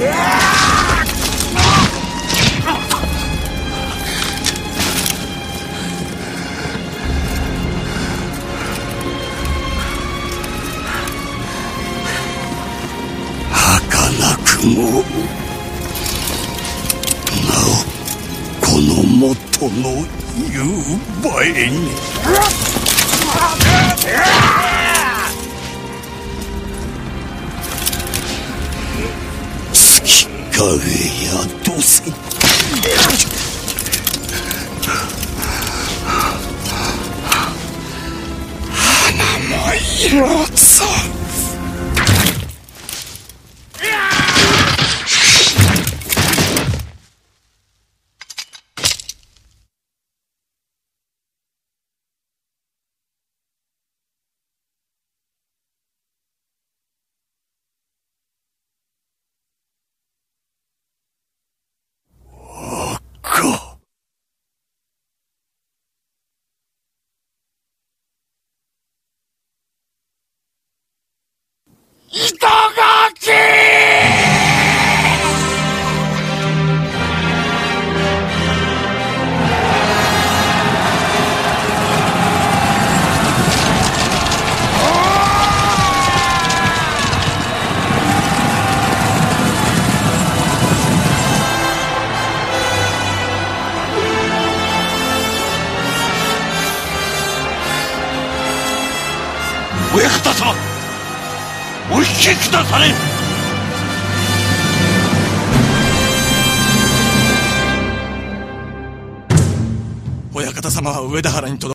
儚くもなおこの元の夕映えに。Tövbeyi atıyorsun. Anam ayırsa. 糸垣親方様お引きくだされ。親方様は上田原にとど